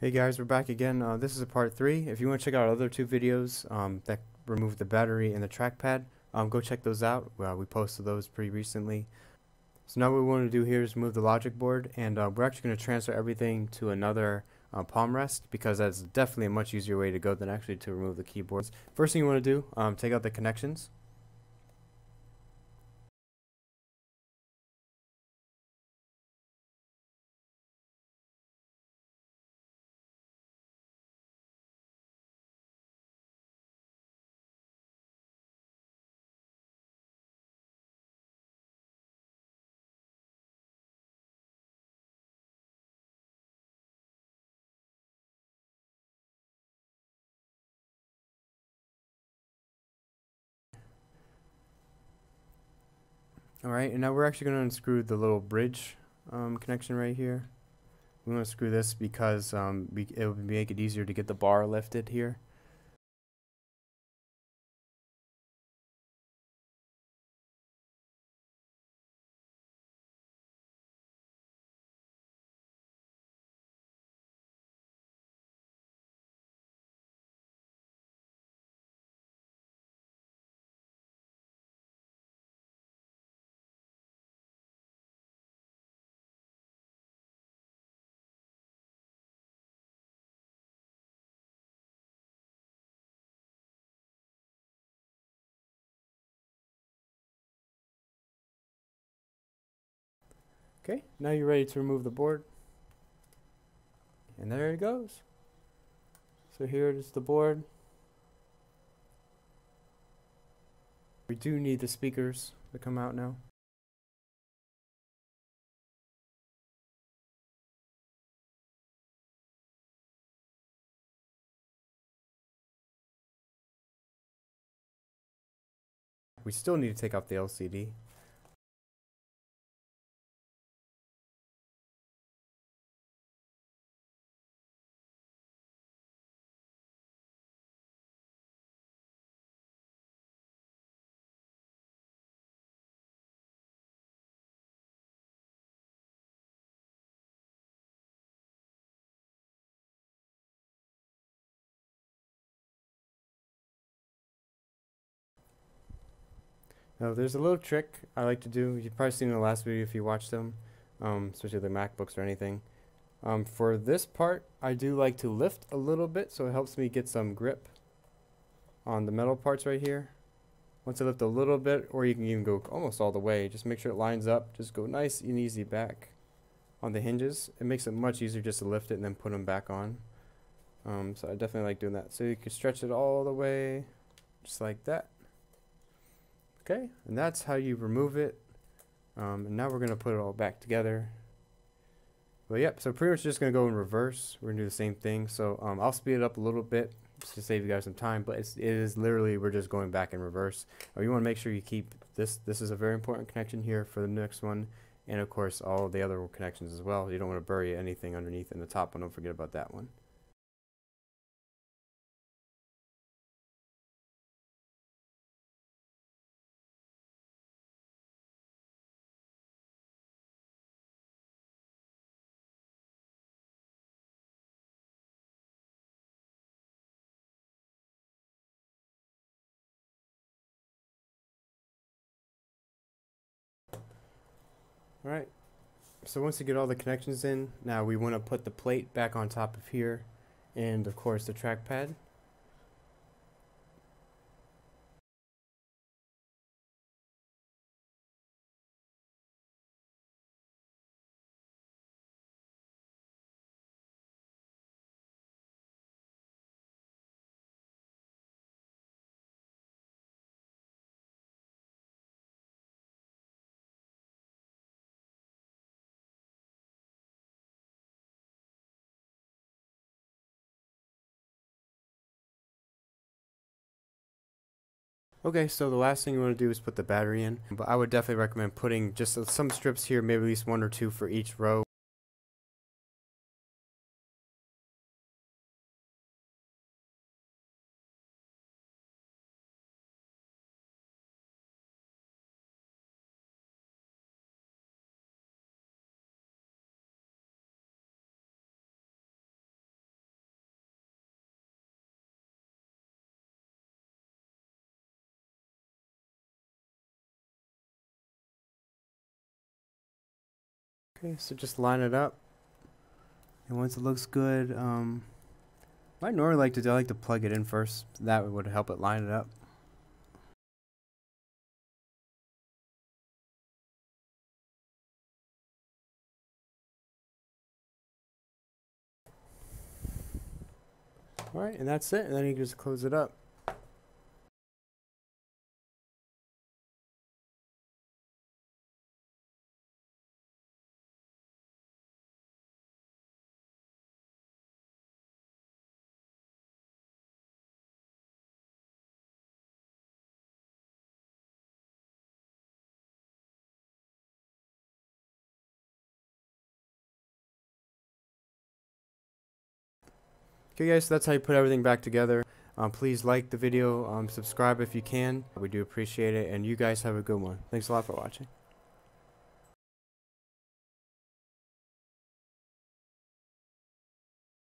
Hey guys, we're back again. Uh, this is a part 3. If you want to check out other two videos um, that remove the battery and the trackpad, um, go check those out. Uh, we posted those pretty recently. So now what we want to do here is move the logic board and uh, we're actually going to transfer everything to another uh, palm rest because that's definitely a much easier way to go than actually to remove the keyboards. First thing you want to do, um, take out the connections. Alright, and now we're actually going to unscrew the little bridge um, connection right here. We want to screw this because um, we, it will make it easier to get the bar lifted here. Okay, now you're ready to remove the board. And there it goes. So here is the board. We do need the speakers to come out now. We still need to take off the LCD. Now, there's a little trick I like to do. You've probably seen in the last video if you watched them, um, especially the MacBooks or anything. Um, for this part, I do like to lift a little bit so it helps me get some grip on the metal parts right here. Once I lift a little bit, or you can even go almost all the way, just make sure it lines up. Just go nice and easy back on the hinges. It makes it much easier just to lift it and then put them back on. Um, so I definitely like doing that. So you can stretch it all the way, just like that. Okay, and that's how you remove it. Um, and now we're going to put it all back together. But yep, so pretty much just going to go in reverse. We're going to do the same thing. So um, I'll speed it up a little bit just to save you guys some time, but it's, it is literally, we're just going back in reverse. Uh, you want to make sure you keep this. This is a very important connection here for the next one. And of course, all the other connections as well. You don't want to bury anything underneath in the top one. Don't forget about that one. Alright, so once you get all the connections in, now we want to put the plate back on top of here and of course the trackpad. Okay, so the last thing you want to do is put the battery in, but I would definitely recommend putting just some strips here, maybe at least one or two for each row. Okay, so just line it up. And once it looks good, um, I normally like to do, I like to plug it in first. That would help it line it up. Alright, and that's it. And then you just close it up. Okay guys, so that's how you put everything back together. Um, please like the video, um, subscribe if you can. We do appreciate it, and you guys have a good one. Thanks a lot for watching.